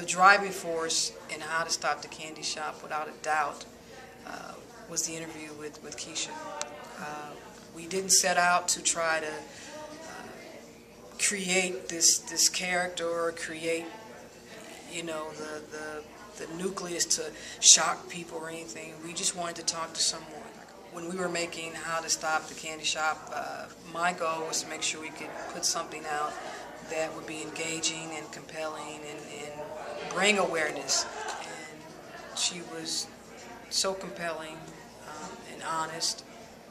the driving force in how to stop the candy shop, without a doubt, uh, was the interview with, with Keisha. Uh, we didn't set out to try to uh, create this, this character or create, you know, the, the, the nucleus to shock people or anything. We just wanted to talk to someone. When we were making How to Stop the Candy Shop, uh, my goal was to make sure we could put something out that would be engaging and compelling and, and bring awareness. And she was so compelling um, and honest.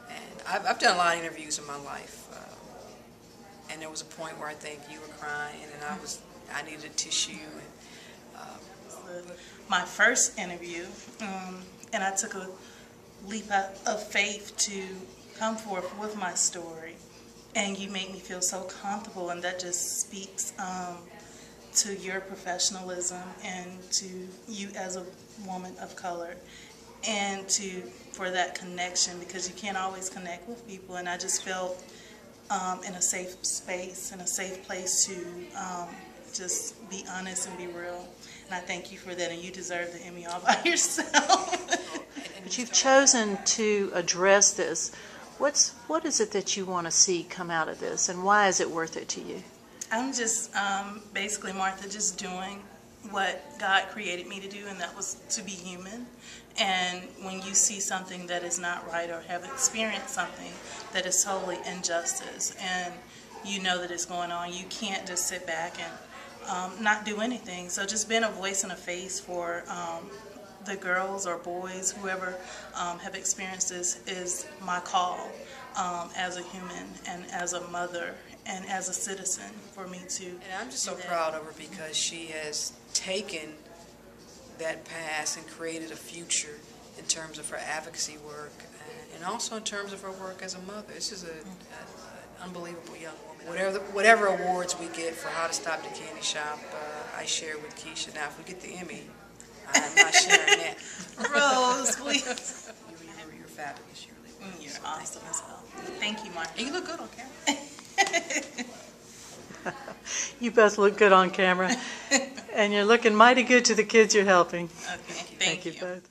And I've, I've done a lot of interviews in my life. Uh, and there was a point where I think you were crying and I was, I needed a tissue. And, uh, my first interview, um, and I took a leap of faith to come forth with my story. And you made me feel so comfortable, and that just speaks um, to your professionalism and to you as a woman of color and to for that connection because you can't always connect with people. And I just felt um, in a safe space in a safe place to um, just be honest and be real. And I thank you for that and you deserve the Emmy all by yourself. But you've chosen to address this. What's what is it that you want to see come out of this and why is it worth it to you I'm just um, basically Martha just doing what God created me to do, and that was to be human. And when you see something that is not right or have experienced something that is totally injustice, and you know that it's going on, you can't just sit back and um, not do anything. So just being a voice and a face for um, the girls or boys, whoever um, have experienced this, is my call um, as a human and as a mother and as a citizen for me to. And I'm just so proud of her because she has taken that past and created a future in terms of her advocacy work and also in terms of her work as a mother. This is an unbelievable young woman. Whatever, the, whatever awards we get for How to Stop the Candy Shop, uh, I share with Keisha. Now, if we get the Emmy, I'm not sharing that. Rose, please. You're, you're fabulous. You really were. You're so awesome as well. Thank you, Mark. And you look good on camera. You both look good on camera. and you're looking mighty good to the kids you're helping. Okay, thank, you. thank you. you both.